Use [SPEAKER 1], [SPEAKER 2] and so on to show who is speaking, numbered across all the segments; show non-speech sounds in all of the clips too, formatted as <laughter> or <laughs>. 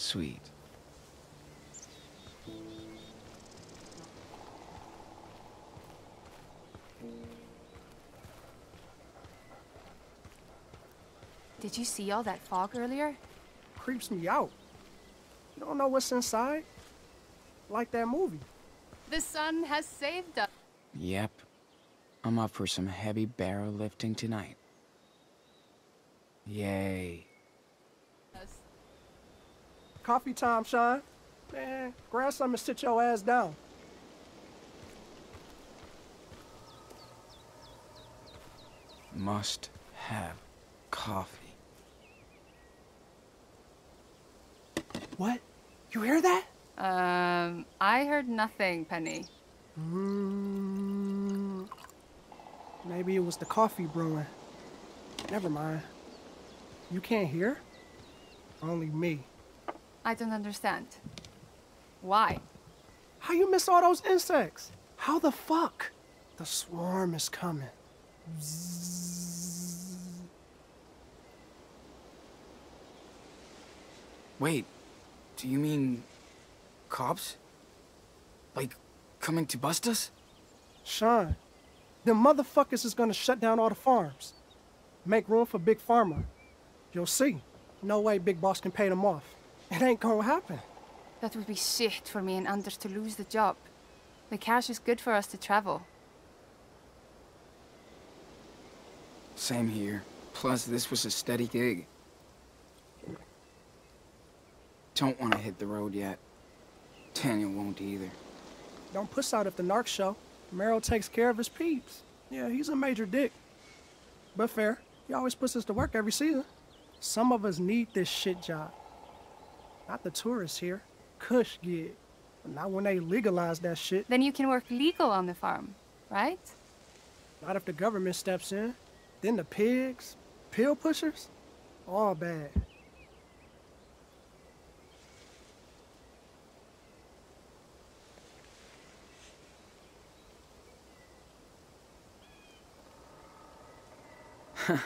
[SPEAKER 1] Sweet.
[SPEAKER 2] Did you see all that fog earlier?
[SPEAKER 3] Creeps me out. You don't know what's inside? Like that movie.
[SPEAKER 2] The sun has saved us.
[SPEAKER 1] Yep. I'm up for some heavy barrel lifting tonight. Yay.
[SPEAKER 3] Coffee time, Sean. Man, grab some and sit your ass down.
[SPEAKER 1] Must have coffee.
[SPEAKER 3] What? You hear that?
[SPEAKER 2] Um, I heard nothing, Penny.
[SPEAKER 3] Mm, maybe it was the coffee brewing. Never mind. You can't hear? Only me.
[SPEAKER 2] I don't understand. Why?
[SPEAKER 3] How you miss all those insects? How the fuck? The swarm is coming.
[SPEAKER 1] Wait, do you mean cops? Like, coming to bust us?
[SPEAKER 3] Sean, the motherfuckers is gonna shut down all the farms. Make room for Big Pharma. You'll see. No way Big Boss can pay them off. It ain't gonna happen.
[SPEAKER 2] That would be shit for me and Anders to lose the job. The cash is good for us to travel.
[SPEAKER 1] Same here. Plus, this was a steady gig. Don't want to hit the road yet. Daniel won't either.
[SPEAKER 3] Don't puss out at the narc show. Merrill takes care of his peeps. Yeah, he's a major dick. But fair. He always puts us to work every season. Some of us need this shit job. Not the tourists here. Cush gig. But not when they legalize that shit.
[SPEAKER 2] Then you can work legal on the farm, right?
[SPEAKER 3] Not if the government steps in. Then the pigs, pill pushers, all bad. <laughs>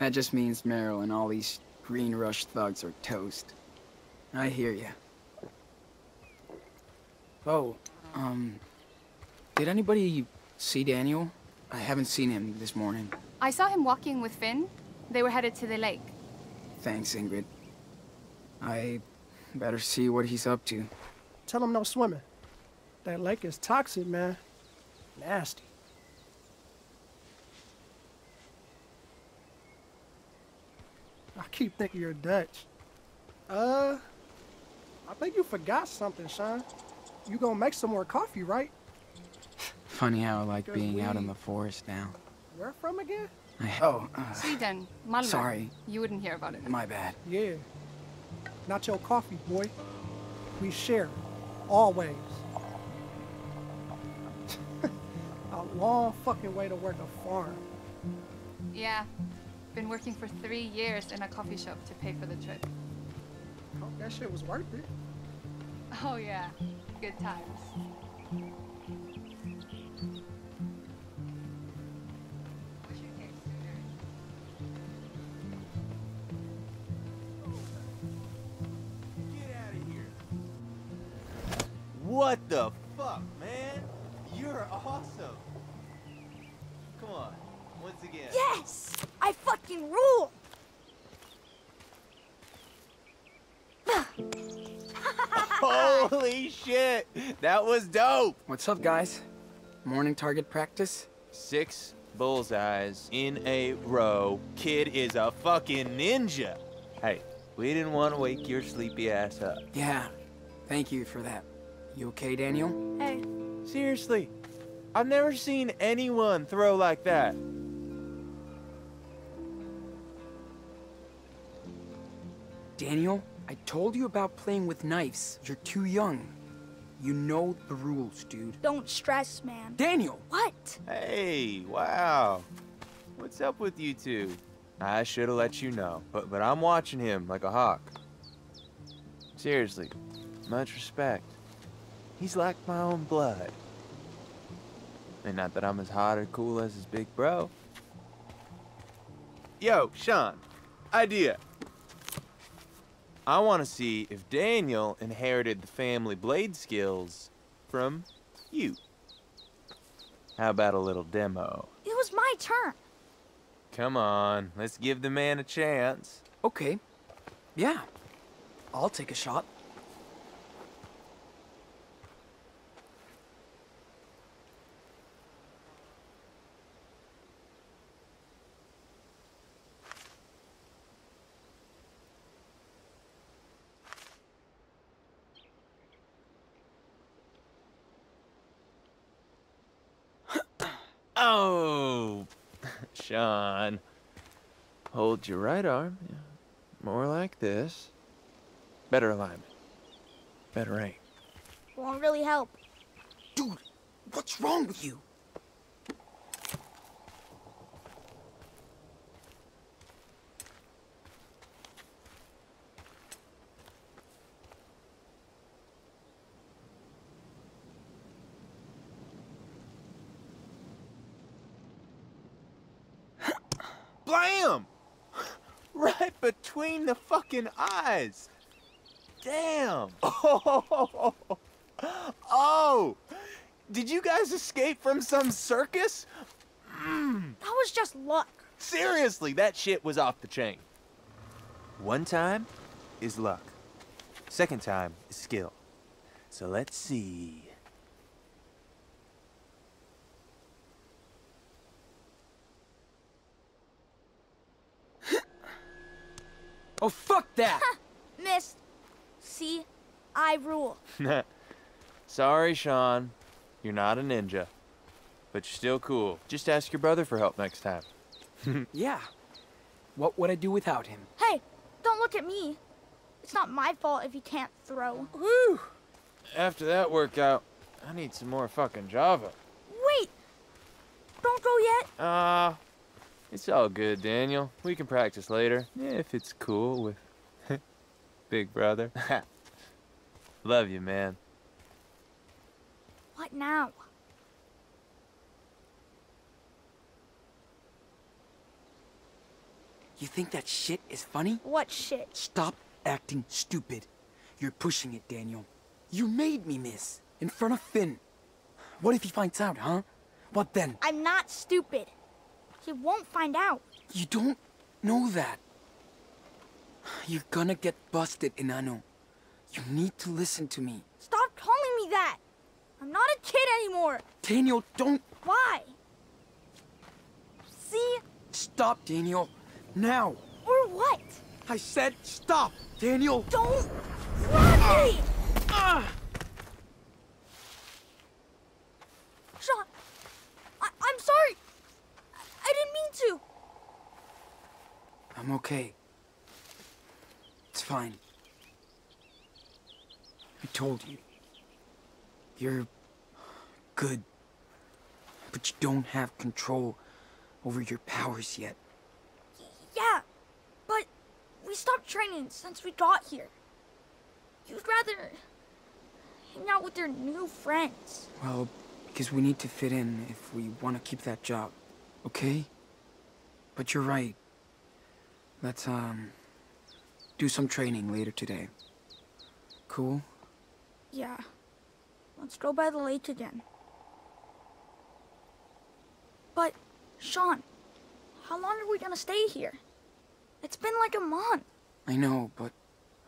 [SPEAKER 1] that just means Merrill and all these Green Rush thugs are toast. I hear ya. Oh, um, did anybody see Daniel? I haven't seen him this morning.
[SPEAKER 2] I saw him walking with Finn. They were headed to the lake.
[SPEAKER 1] Thanks, Ingrid. I better see what he's up to.
[SPEAKER 3] Tell him no swimming. That lake is toxic, man. Nasty. I keep thinking you're Dutch. Uh, I think you forgot something, Sean. You gonna make some more coffee, right?
[SPEAKER 1] Funny how I like
[SPEAKER 3] Because
[SPEAKER 1] being out in the forest now.
[SPEAKER 3] Where from again?
[SPEAKER 1] I, oh, <laughs> uh,
[SPEAKER 2] Sweden, Malmö.
[SPEAKER 1] Sorry.
[SPEAKER 2] You wouldn't hear about it.
[SPEAKER 1] my bad.
[SPEAKER 3] Yeah. Not your coffee, boy. We share. Always. <laughs> a long fucking way to work a farm.
[SPEAKER 2] Yeah. Been working for three years in a coffee shop to pay for the trip.
[SPEAKER 3] Hope that shit was worth it.
[SPEAKER 2] Oh yeah. Good times. Wish you came sooner.
[SPEAKER 4] What the
[SPEAKER 1] What's up, guys? Morning target practice?
[SPEAKER 4] Six bullseyes in a row. Kid is a fucking ninja. Hey, we didn't want to wake your sleepy ass up.
[SPEAKER 1] Yeah. Thank you for that. You okay, Daniel?
[SPEAKER 5] Hey,
[SPEAKER 4] Seriously, I've never seen anyone throw like that.
[SPEAKER 1] Daniel, I told you about playing with knives. You're too young. You know the rules, dude.
[SPEAKER 5] don't stress, man.
[SPEAKER 1] Daniel!
[SPEAKER 5] What?
[SPEAKER 4] Hey, wow. What's up with you two? I should have let you know, but but I'm watching him like a hawk. Seriously, much respect. He's like my own blood. And not that I'm as hot or cool as his big bro. Yo, Sean, idea. I want to see if Daniel inherited the family blade skills from you. How about a little demo?
[SPEAKER 5] It was my turn.
[SPEAKER 4] Come on, let's give the man a chance.
[SPEAKER 1] Okay. Yeah. I'll take a shot.
[SPEAKER 4] Oh, Sean. Hold your right arm. yeah, More like this. Better alignment. Better aim.
[SPEAKER 5] Won't really help.
[SPEAKER 1] Dude, what's wrong with you?
[SPEAKER 4] Blam! <laughs> Right between the fucking eyes. Damn. Oh, <laughs> oh. Did you guys escape from some circus? Mm.
[SPEAKER 5] That was just luck.
[SPEAKER 4] Seriously, that shit was off the chain. One time is luck. Second time is skill. So let's see.
[SPEAKER 1] Oh, fuck that! <laughs>
[SPEAKER 5] Missed. See? I rule. <laughs>
[SPEAKER 4] Sorry, Sean. You're not a ninja. But you're still cool. Just ask your brother for help next time. <laughs>
[SPEAKER 1] yeah. What would I do without him?
[SPEAKER 5] Hey, don't look at me. It's not my fault if you can't throw.
[SPEAKER 4] Whew! After that workout, I need some more fucking Java.
[SPEAKER 5] Wait! Don't go yet.
[SPEAKER 4] Ah, uh, it's all good, Daniel. We can practice later, if it's cool with <laughs> Big Brother. <laughs> Love you, man.
[SPEAKER 5] What now?
[SPEAKER 1] You think that shit is funny?
[SPEAKER 5] What shit?
[SPEAKER 1] Stop acting stupid. You're pushing it, Daniel. You made me miss. In front of Finn. What if he finds out, huh? What then?
[SPEAKER 5] I'm not stupid. He won't find out.
[SPEAKER 1] You don't know that. You're gonna get busted, Enano. You need to listen to me.
[SPEAKER 5] Stop calling me that. I'm not a kid anymore.
[SPEAKER 1] Daniel, don't
[SPEAKER 5] Why? See?
[SPEAKER 1] stop, Daniel. Now.
[SPEAKER 5] Or what?
[SPEAKER 1] I said stop, Daniel.
[SPEAKER 5] Don't grab me! Sean, I I'm sorry. I, I didn't mean to.
[SPEAKER 1] I'm okay. It's fine. I told you. You're good. But you don't have control over your powers yet.
[SPEAKER 5] Yeah, but we stopped training since we got here. You'd rather hang out with your new friends.
[SPEAKER 1] Well, because we need to fit in if we want to keep that job. Okay? But you're right. Let's, um, do some training later today. Cool?
[SPEAKER 5] Yeah. Let's go by the lake again. But, Sean, how long are we gonna stay here? It's been like a month.
[SPEAKER 1] I know, but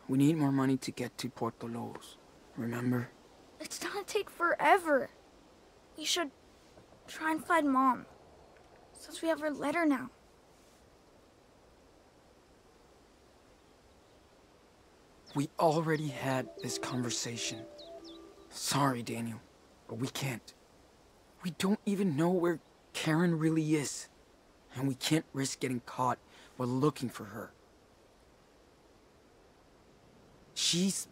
[SPEAKER 1] we need more money to get to Puerto Lobos. Remember?
[SPEAKER 5] It's gonna take forever. We should try and find Mom. Since we have her letter now.
[SPEAKER 1] We already had this conversation. Sorry, Daniel, but we can't. We don't even know where Karen really is. And we can't risk getting caught while looking for her. She's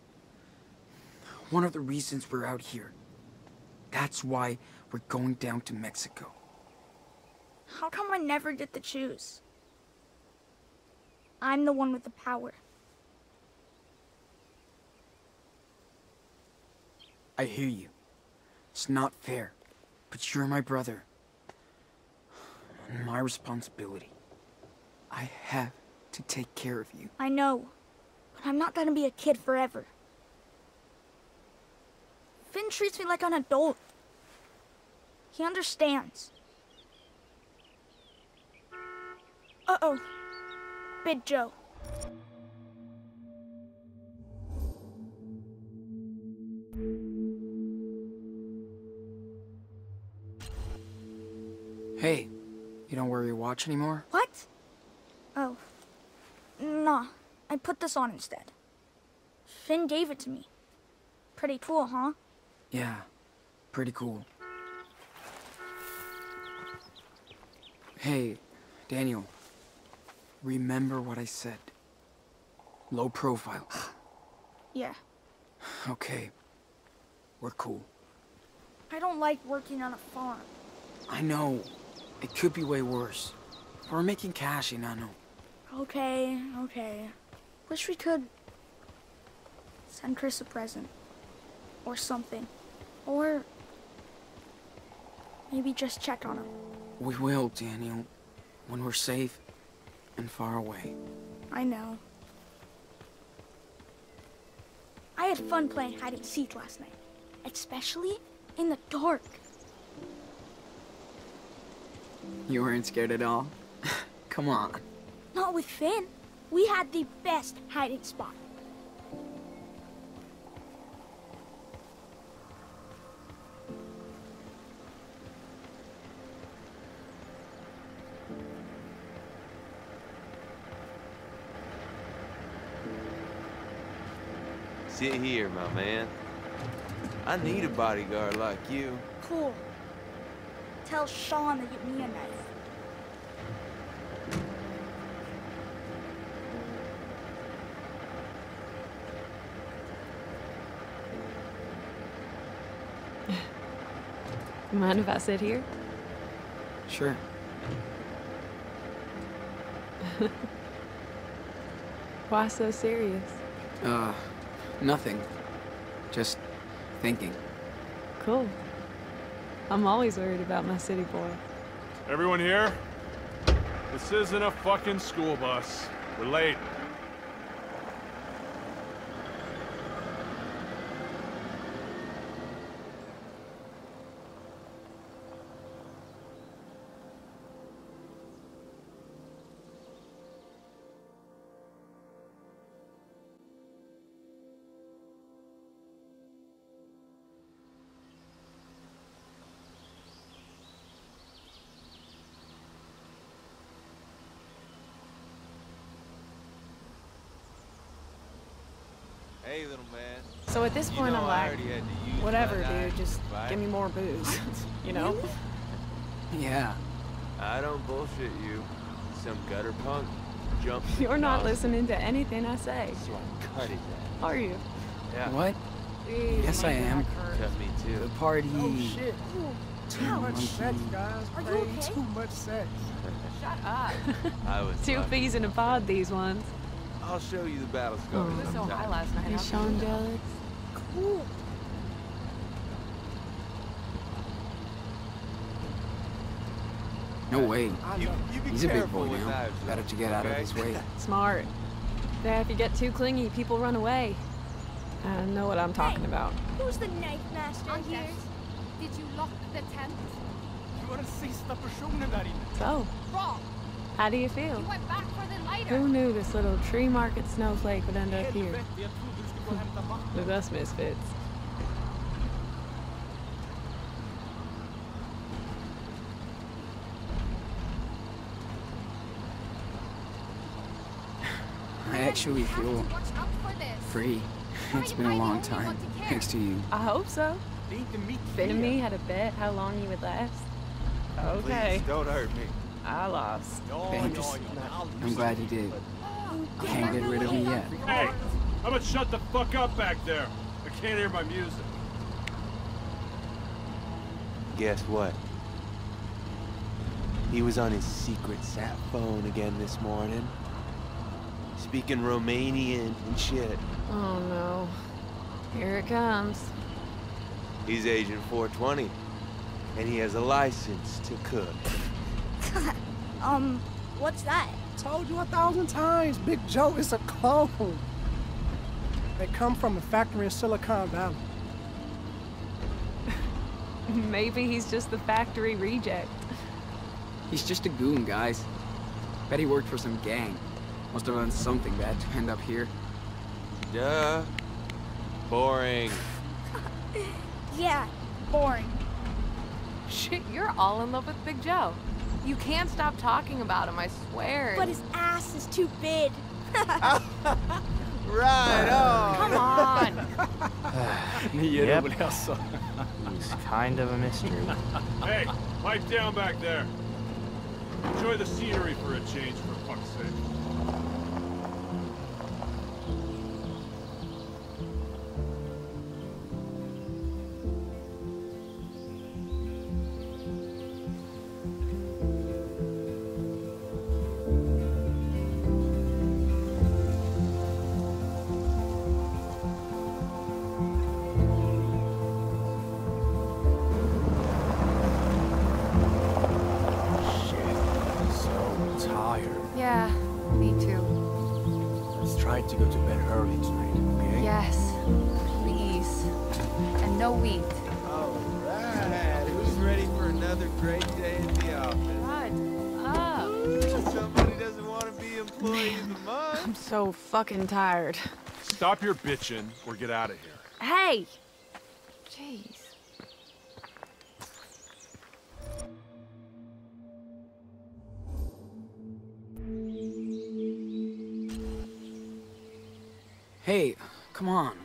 [SPEAKER 1] one of the reasons we're out here. That's why we're going down to Mexico.
[SPEAKER 5] How come I never get to choose? I'm the one with the power.
[SPEAKER 1] I hear you. It's not fair, but you're my brother. And my responsibility. I have to take care of you.
[SPEAKER 5] I know, but I'm not gonna be a kid forever. Finn treats me like an adult. He understands. Uh-oh. Big Joe.
[SPEAKER 1] Hey, you don't wear your watch anymore?
[SPEAKER 5] What? Oh. Nah, I put this on instead. Finn gave it to me. Pretty cool, huh?
[SPEAKER 1] Yeah, pretty cool. Hey, Daniel. Remember what I said. Low profile. <sighs>
[SPEAKER 5] Yeah.
[SPEAKER 1] Okay. We're cool.
[SPEAKER 5] I don't like working on a farm.
[SPEAKER 1] I know. It could be way worse. We're making cash Enano.
[SPEAKER 5] Okay, okay. Wish we could send Chris a present. Or something. Or maybe just check on him.
[SPEAKER 1] We will, Daniel. When we're safe and far away.
[SPEAKER 5] I know. I had fun playing hide and seek last night. Especially in the dark.
[SPEAKER 1] You weren't scared at all? <laughs> Come on.
[SPEAKER 5] Not with Finn. We had the best hiding spot.
[SPEAKER 4] Sit here, my man. I need a bodyguard like you.
[SPEAKER 5] Cool. Tell Sean to get me a knife. <laughs>
[SPEAKER 6] You mind if I sit here?
[SPEAKER 1] Sure. <laughs>
[SPEAKER 6] Why so serious?
[SPEAKER 1] Uh, nothing. Just thinking.
[SPEAKER 6] Cool. I'm always worried about my city boy.
[SPEAKER 7] Everyone here? This isn't a fucking school bus. We're late.
[SPEAKER 4] Hey, little man.
[SPEAKER 6] So at this
[SPEAKER 4] You
[SPEAKER 6] point,
[SPEAKER 4] know
[SPEAKER 6] I'm like,
[SPEAKER 4] already had to use
[SPEAKER 6] whatever, dude. Just
[SPEAKER 4] to
[SPEAKER 6] give me more booze. <laughs> you know? <laughs>
[SPEAKER 1] Yeah.
[SPEAKER 4] I don't bullshit you. Some gutter punk jumped.
[SPEAKER 6] You're not
[SPEAKER 4] across,
[SPEAKER 6] listening to anything I say.
[SPEAKER 4] So I cut it.
[SPEAKER 6] Are you?
[SPEAKER 4] Yeah.
[SPEAKER 1] What? Yes, I am.
[SPEAKER 4] Cut me too.
[SPEAKER 1] The party.
[SPEAKER 3] Oh shit. Too
[SPEAKER 5] Ouch.
[SPEAKER 3] much sex, guys.
[SPEAKER 5] Are you okay?
[SPEAKER 3] Too much sex.
[SPEAKER 6] Shut up. <laughs>
[SPEAKER 4] I was.
[SPEAKER 6] Two
[SPEAKER 4] lucky.
[SPEAKER 6] fees in a pod, these ones.
[SPEAKER 4] I'll show you the battle
[SPEAKER 6] Oh.
[SPEAKER 4] scar
[SPEAKER 6] It was so
[SPEAKER 4] sometime.
[SPEAKER 6] high last night. Is Sean jealous?
[SPEAKER 5] Cool.
[SPEAKER 1] No way.
[SPEAKER 4] You, you be
[SPEAKER 1] He's a big boy now.
[SPEAKER 4] knives,
[SPEAKER 1] Better
[SPEAKER 4] though,
[SPEAKER 1] to get out of his way. <laughs>
[SPEAKER 6] Smart. Yeah, if you get too clingy, people run away. I know what I'm talking
[SPEAKER 5] Hey.
[SPEAKER 6] about.
[SPEAKER 5] Who's the knife master here?
[SPEAKER 2] Anders, did you lock the tent? You are a sista person där inne.
[SPEAKER 6] So,
[SPEAKER 2] Wrong.
[SPEAKER 6] How do you feel?
[SPEAKER 2] You went back for the lighter.
[SPEAKER 6] Who knew this little tree market snowflake would end up here? With us misfits. <laughs>
[SPEAKER 1] I actually feel
[SPEAKER 2] to watch out for this.
[SPEAKER 1] free. <laughs> It's been a long time
[SPEAKER 2] one to
[SPEAKER 1] thanks to you.
[SPEAKER 6] I hope so. Finn and me had a bet how long you would last. Okay,
[SPEAKER 4] Please don't hurt me.
[SPEAKER 6] I lost.
[SPEAKER 1] Thanks. I'm glad you did. You can't get rid of me yet.
[SPEAKER 7] Hey, how about shut the fuck up back there? I can't hear my music.
[SPEAKER 4] Guess what? He was on his secret sat phone again this morning. Speaking Romanian and shit.
[SPEAKER 6] Oh no. Here it comes.
[SPEAKER 4] He's Agent 420. And he has a license to cook. <laughs>
[SPEAKER 5] Um, what's that?
[SPEAKER 3] Told you a thousand times, Big Joe is a clone. They come from a factory in Silicon Valley. <laughs>
[SPEAKER 6] Maybe he's just the factory reject.
[SPEAKER 1] He's just a goon, guys. Bet he worked for some gang. Must have done something bad to end up here.
[SPEAKER 4] Duh. Boring. <laughs>
[SPEAKER 5] Yeah, boring.
[SPEAKER 6] Shit, you're all in love with Big Joe. You can't stop talking about him, I swear.
[SPEAKER 5] But his ass is too big. <laughs>
[SPEAKER 4] Right on.
[SPEAKER 6] Come on. <laughs>
[SPEAKER 8] Yep. <laughs> He's kind of a mystery.
[SPEAKER 7] Hey, pipe down back there. Enjoy the scenery for a change, for fuck's sake.
[SPEAKER 4] Great day at the office?
[SPEAKER 6] Shut up.
[SPEAKER 4] Somebody doesn't want to be employee of the month.
[SPEAKER 6] I'm so fucking tired.
[SPEAKER 7] Stop your bitching or get out of here.
[SPEAKER 6] Hey! Jeez.
[SPEAKER 1] Hey, come on.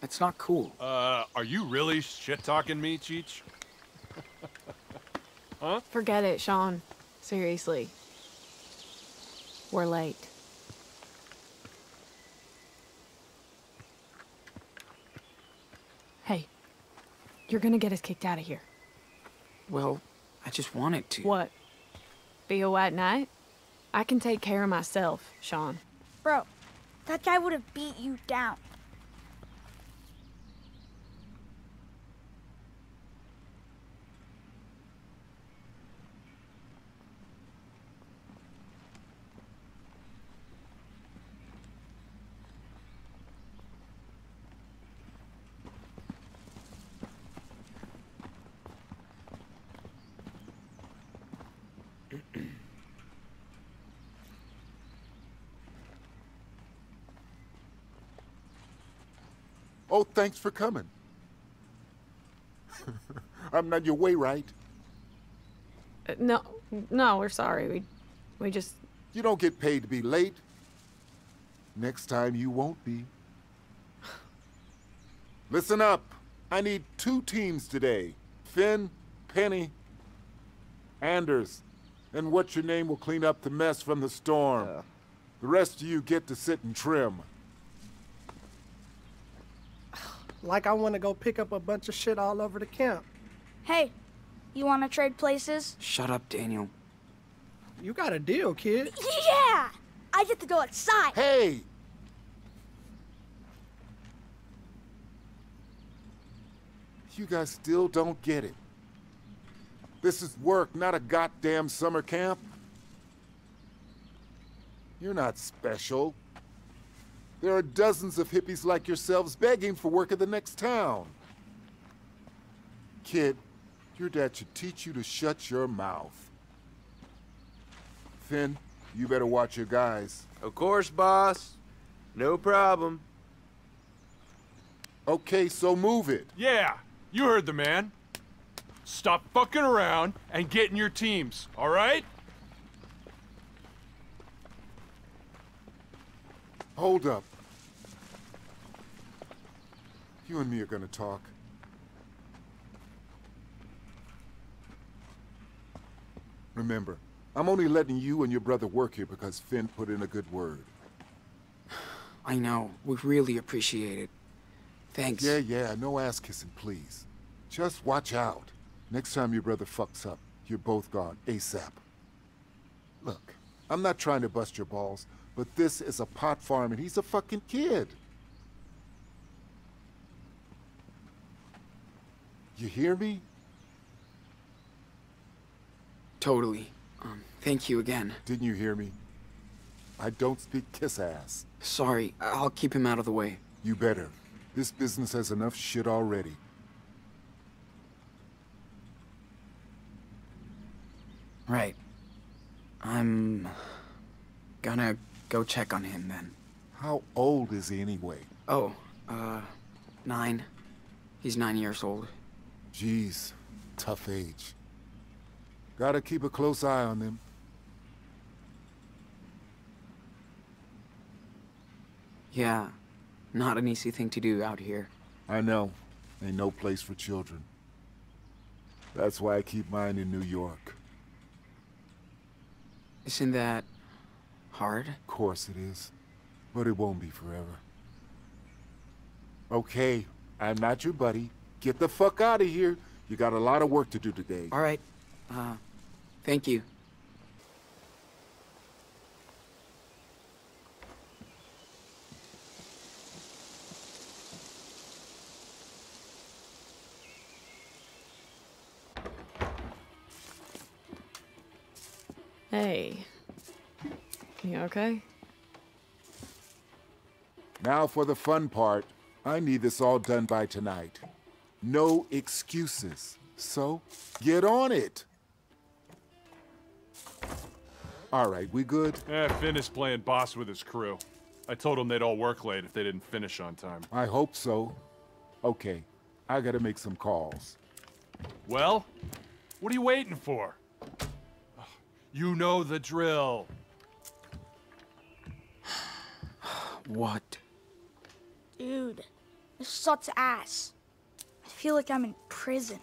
[SPEAKER 1] That's not cool.
[SPEAKER 7] Uh, are you really shit-talking me, Cheech?
[SPEAKER 6] Forget it, Sean. Seriously. We're late. Hey, you're gonna get us kicked out of here.
[SPEAKER 1] Well, I just wanted to.
[SPEAKER 6] What? Be a white knight? I can take care of myself, Sean.
[SPEAKER 5] Bro, that guy would have beat you down.
[SPEAKER 9] Oh, thanks for coming. <laughs> I'm not your way, right?
[SPEAKER 6] Uh, no, no, we're sorry. We, we just.
[SPEAKER 9] You don't get paid to be late. Next time you won't be. <sighs> Listen up. I need two teams today. Finn, Penny, Anders, and what's your name will clean up the mess from the storm. The rest of you get to sit and trim.
[SPEAKER 3] Like I want to go pick up a bunch of shit all over the camp.
[SPEAKER 5] Hey, you want to trade places?
[SPEAKER 1] Shut up, Daniel.
[SPEAKER 3] You got a deal, kid.
[SPEAKER 5] Yeah! I get to go outside.
[SPEAKER 9] Hey! You guys still don't get it. This is work, not a goddamn summer camp. You're not special. There are dozens of hippies like yourselves begging for work in the next town. Kid, your dad should teach you to shut your mouth. Finn, you better watch your guys.
[SPEAKER 4] Of course, boss. No problem.
[SPEAKER 9] Okay, so move it.
[SPEAKER 7] Yeah, you heard the man. Stop fucking around and get in your teams, all right?
[SPEAKER 9] Hold up. You and me are gonna talk. Remember, I'm only letting you and your brother work here because Finn put in a good word.
[SPEAKER 1] I know. We really appreciate it. Thanks.
[SPEAKER 9] Yeah, yeah, no ass kissing, please. Just watch out. Next time your brother fucks up, you're both gone ASAP. Look, I'm not trying to bust your balls, but this is a pot farm and he's a fucking kid. You hear me?
[SPEAKER 1] Totally. Um, thank you again.
[SPEAKER 9] Didn't you hear me? I don't speak kiss ass.
[SPEAKER 1] Sorry, I'll keep him out of the way.
[SPEAKER 9] You better. This business has enough shit already.
[SPEAKER 1] Right. I'm gonna go check on him then.
[SPEAKER 9] How old is he anyway?
[SPEAKER 1] Oh, uh, nine. He's nine years old.
[SPEAKER 9] Jeez, tough age. Gotta keep a close eye on them.
[SPEAKER 1] Yeah, not an easy thing to do out here.
[SPEAKER 9] I know. Ain't no place for children. That's why I keep mine in New York.
[SPEAKER 1] Isn't that hard?
[SPEAKER 9] Of course it is. But it won't be forever. Okay, I'm not your buddy. Get the fuck out of here. You got a lot of work to do today.
[SPEAKER 1] All right. Uh, thank you.
[SPEAKER 6] Hey. You okay?
[SPEAKER 9] Now for the fun part. I need this all done by tonight. No excuses. So, get on it. All right, we good?
[SPEAKER 7] Eh, Finn is playing boss with his crew. I told him they'd all work late if they didn't finish on time.
[SPEAKER 9] I hope so. Okay, I gotta make some calls.
[SPEAKER 7] Well, what are you waiting for? You know the drill. <sighs>
[SPEAKER 1] What?
[SPEAKER 5] Dude, this sucks ass. Feel like I'm in prison.